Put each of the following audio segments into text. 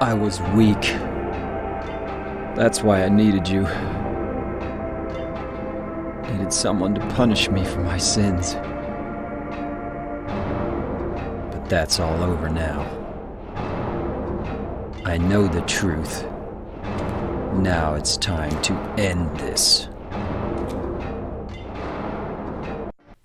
I was weak. That's why I needed you. Needed someone to punish me for my sins. But that's all over now. I know the truth. Now it's time to end this.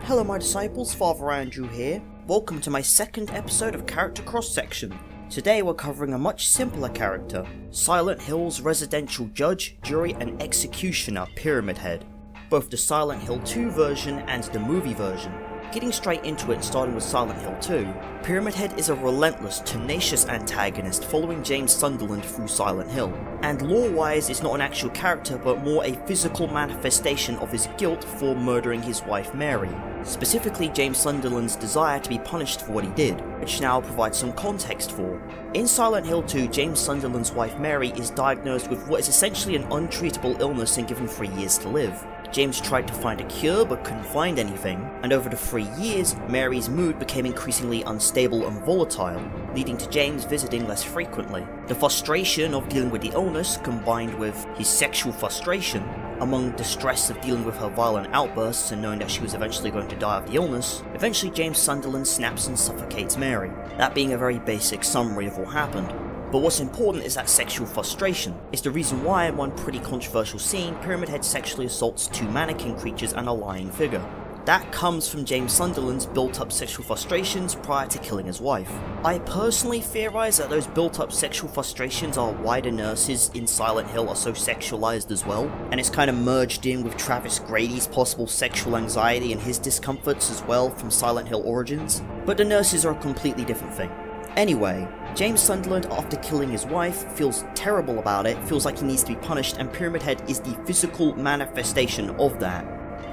Hello, my disciples, Father Andrew here. Welcome to my second episode of Character Cross Section. Today we're covering a much simpler character Silent Hill's residential judge, jury, and executioner, Pyramid Head. Both the Silent Hill 2 version and the movie version. Getting straight into it, starting with Silent Hill 2, Pyramid Head is a relentless, tenacious antagonist following James Sunderland through Silent Hill. And lore-wise, it's not an actual character, but more a physical manifestation of his guilt for murdering his wife Mary. Specifically, James Sunderland's desire to be punished for what he did, which now provides some context for. In Silent Hill 2, James Sunderland's wife Mary is diagnosed with what is essentially an untreatable illness and given three years to live. James tried to find a cure but couldn't find anything, and over the three years, Mary's mood became increasingly unstable and volatile, leading to James visiting less frequently. The frustration of dealing with the illness, combined with his sexual frustration, among the stress of dealing with her violent outbursts and knowing that she was eventually going to die of the illness, eventually James Sunderland snaps and suffocates Mary, that being a very basic summary of what happened. But what's important is that sexual frustration. It's the reason why in one pretty controversial scene, Pyramid Head sexually assaults two mannequin creatures and a lying figure. That comes from James Sunderland's built up sexual frustrations prior to killing his wife. I personally theorize that those built up sexual frustrations are why the nurses in Silent Hill are so sexualized as well, and it's kind of merged in with Travis Grady's possible sexual anxiety and his discomforts as well from Silent Hill Origins. But the nurses are a completely different thing. Anyway, James Sunderland, after killing his wife, feels terrible about it, feels like he needs to be punished, and Pyramid Head is the physical manifestation of that,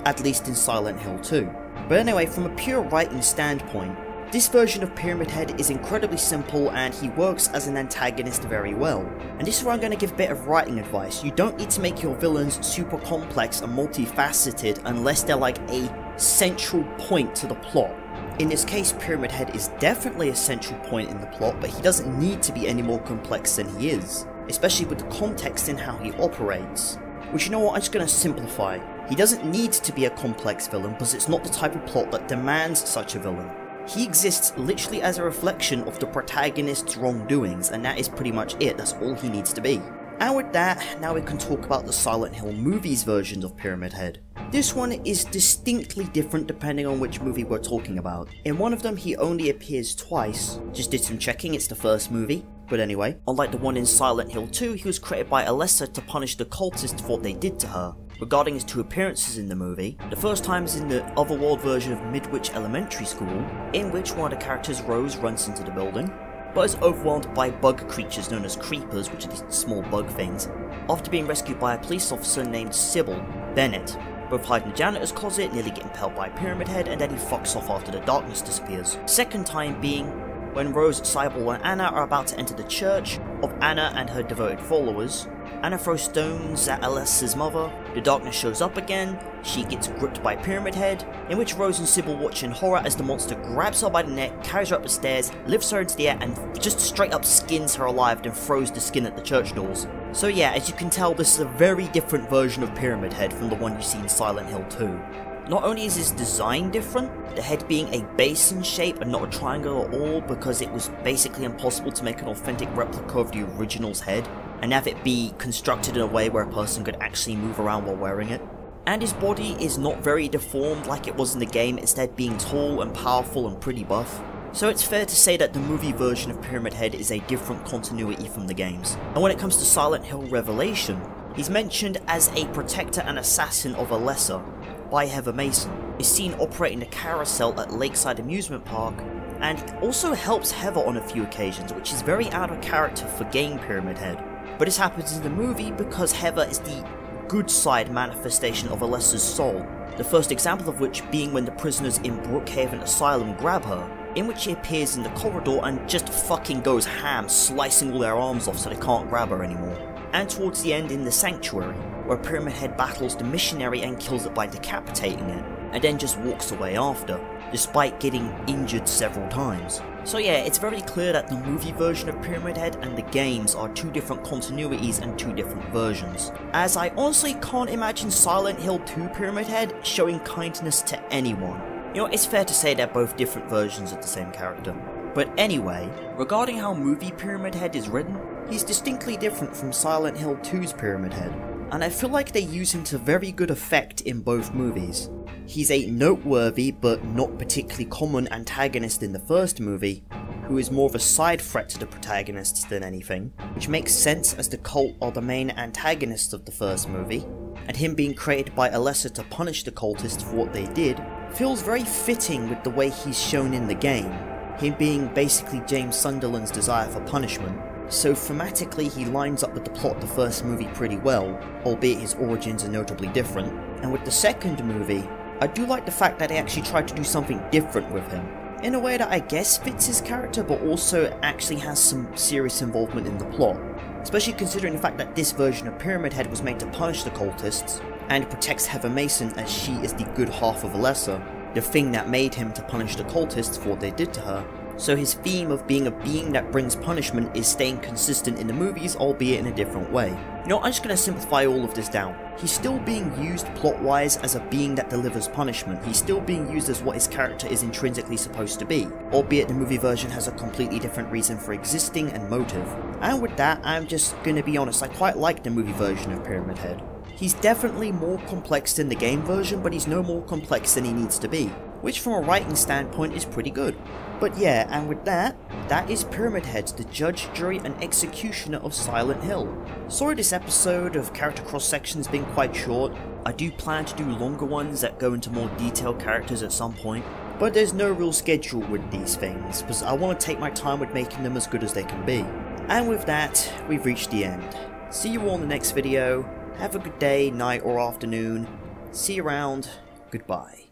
at least in Silent Hill 2. But anyway, from a pure writing standpoint, this version of Pyramid Head is incredibly simple and he works as an antagonist very well. And this is where I'm going to give a bit of writing advice. You don't need to make your villains super complex and multifaceted unless they're like a central point to the plot. In this case, Pyramid Head is definitely a central point in the plot, but he doesn't need to be any more complex than he is, especially with the context in how he operates. Which you know what, I'm just going to simplify. He doesn't need to be a complex villain because it's not the type of plot that demands such a villain. He exists literally as a reflection of the protagonist's wrongdoings, and that is pretty much it, that's all he needs to be. And with that, now we can talk about the Silent Hill movies versions of Pyramid Head. This one is distinctly different depending on which movie we're talking about. In one of them he only appears twice, just did some checking, it's the first movie. But anyway, unlike the one in Silent Hill 2, he was created by Alessa to punish the cultists for what they did to her. Regarding his two appearances in the movie, the first time is in the Otherworld version of Midwich Elementary School, in which one of the characters, Rose, runs into the building, but is overwhelmed by bug creatures known as creepers, which are these small bug things, after being rescued by a police officer named Sybil Bennett, both hide in the janitor's closet, nearly get impaled by Pyramid Head, and then he fucks off after the darkness disappears. Second time being when Rose, Cyborg, and Anna are about to enter the church of Anna and her devoted followers. Anna throws stones at Alessa's mother, the darkness shows up again, she gets gripped by Pyramid Head, in which Rose and Sybil watch in horror as the monster grabs her by the neck, carries her up the stairs, lifts her into the air, and just straight up skins her alive, then throws the skin at the church doors. So yeah, as you can tell, this is a very different version of Pyramid Head from the one you see in Silent Hill 2. Not only is his design different, the head being a basin shape and not a triangle at all because it was basically impossible to make an authentic replica of the original's head, and have it be constructed in a way where a person could actually move around while wearing it. And his body is not very deformed like it was in the game, instead being tall and powerful and pretty buff. So it's fair to say that the movie version of Pyramid Head is a different continuity from the games. And when it comes to Silent Hill Revelation, he's mentioned as a protector and assassin of Alessa by Heather Mason, is seen operating a carousel at Lakeside Amusement Park, and also helps Heather on a few occasions, which is very out of character for game Pyramid Head. But this happens in the movie because Heather is the good side manifestation of Alessa's soul, the first example of which being when the prisoners in Brookhaven Asylum grab her, in which she appears in the corridor and just fucking goes ham, slicing all their arms off so they can't grab her anymore. And towards the end in the Sanctuary, where Pyramid Head battles the missionary and kills it by decapitating it. and then just walks away after, despite getting injured several times. So yeah, it's very clear that the movie version of Pyramid Head and the games are two different continuities and two different versions. As I honestly can't imagine Silent Hill 2 Pyramid Head showing kindness to anyone. You know, it's fair to say they're both different versions of the same character. But anyway, regarding how movie Pyramid Head is written, he's distinctly different from Silent Hill 2's Pyramid Head, and I feel like they use him to very good effect in both movies. He's a noteworthy but not particularly common antagonist in the first movie, who is more of a side threat to the protagonists than anything, which makes sense as the cult are the main antagonists of the first movie, and him being created by Alessa to punish the cultists for what they did feels very fitting with the way he's shown in the game, him being basically James Sunderland's desire for punishment. So thematically he lines up with the plot of the first movie pretty well, albeit his origins are notably different. And with the second movie, I do like the fact that they actually tried to do something different with him. In a way that I guess fits his character but also actually has some serious involvement in the plot. Especially considering the fact that this version of Pyramid Head was made to punish the cultists, and protects Heather Mason as she is the good half of Alessa, the thing that made him to punish the cultists for what they did to her. So his theme of being a being that brings punishment is staying consistent in the movies, albeit in a different way. You know, I'm just to simplify all of this down. He's still being used plot-wise as a being that delivers punishment. He's still being used as what his character is intrinsically supposed to be, albeit the movie version has a completely different reason for existing and motive. And with that, I'm just to be honest, I quite like the movie version of Pyramid Head. He's definitely more complex than the game version, but he's no more complex than he needs to be, which from a writing standpoint is pretty good. But yeah, and with that, that is Pyramid Head, the judge, jury, and executioner of Silent Hill. Sorry this episode of character cross section has been quite short. I do plan to do longer ones that go into more detailed characters at some point, but there's no real schedule with these things, because I want to take my time with making them as good as they can be. And with that, we've reached the end. See you all in the next video, have a good day, night, or afternoon. See you around. Goodbye.